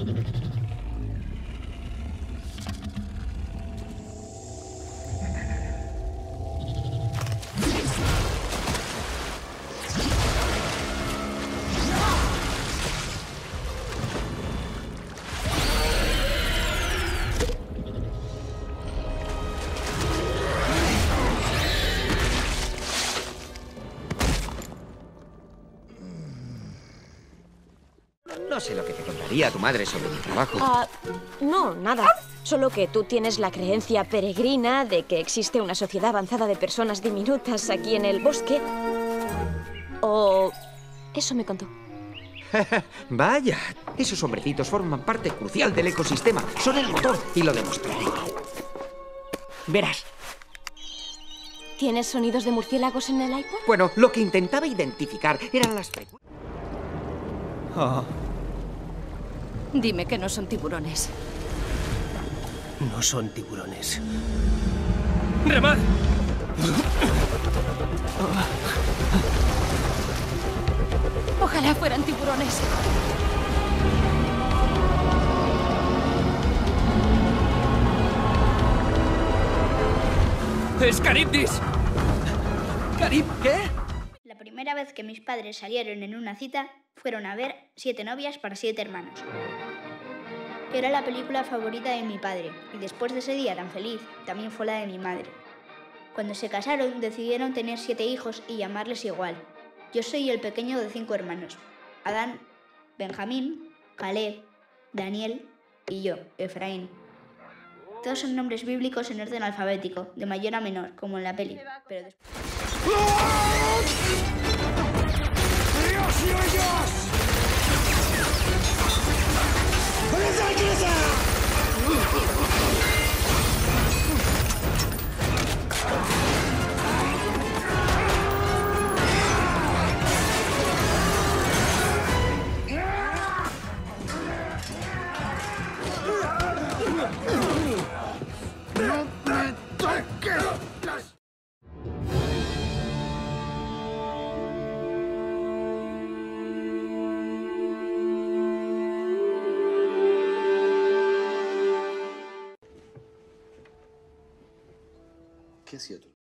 ちょっと。No sé lo que te contaría tu madre sobre mi trabajo. Ah, no, nada. Solo que tú tienes la creencia peregrina de que existe una sociedad avanzada de personas diminutas aquí en el bosque. O... Eso me contó. Vaya, esos hombrecitos forman parte crucial del ecosistema. Son el motor y lo demostraré. Verás. ¿Tienes sonidos de murciélagos en el iPod? Bueno, lo que intentaba identificar eran las frecuencias. Dime que no son tiburones. No son tiburones. ¡Remad! Ojalá fueran tiburones. ¡Es Caribdis! ¿Carib qué? Primera vez que mis padres salieron en una cita fueron a ver Siete novias para siete hermanos. Era la película favorita de mi padre y después de ese día tan feliz también fue la de mi madre. Cuando se casaron decidieron tener siete hijos y llamarles igual. Yo soy el pequeño de cinco hermanos. Adán, Benjamín, Caleb, Daniel y yo, Efraín. Todos son nombres bíblicos en orden alfabético, de mayor a menor, como en la peli. Pero después... ¿Qué ha sido tú?